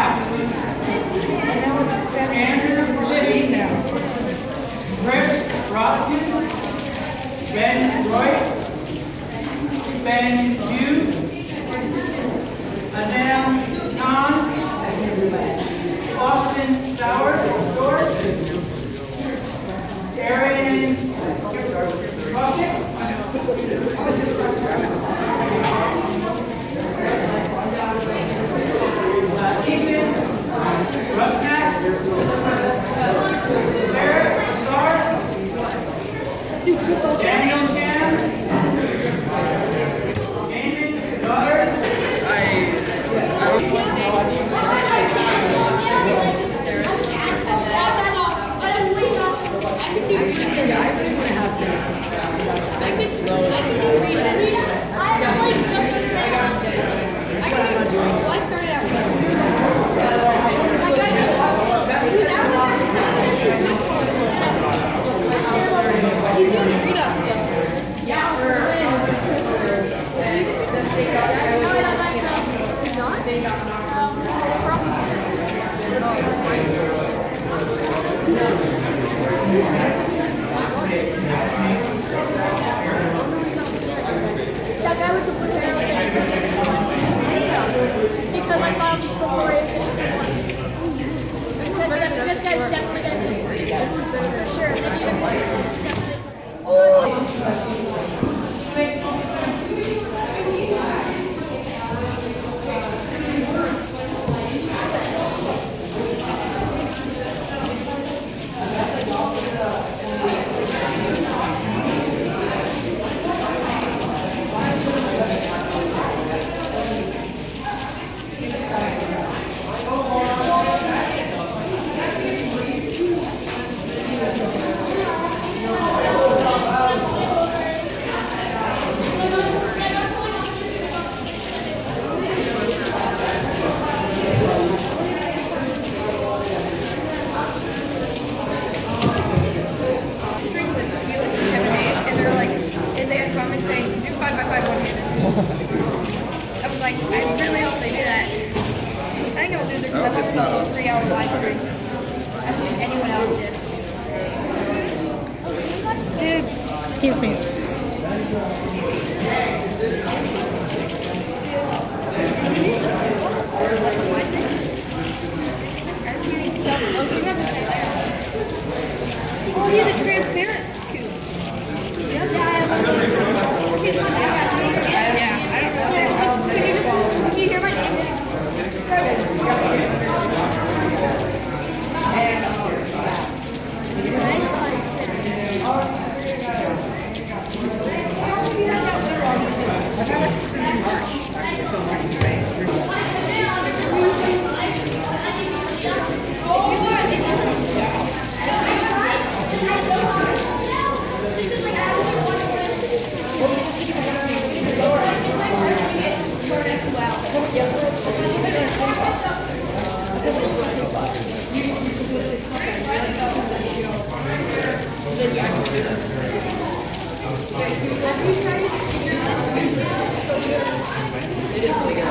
Now, Andrew Libby. Chris Robson, Ben Royce, Ben Hughes. know if they do that. I think I'll do this oh, it's not a three-hour live. I think anyone else did. Dude, excuse me. It is really good.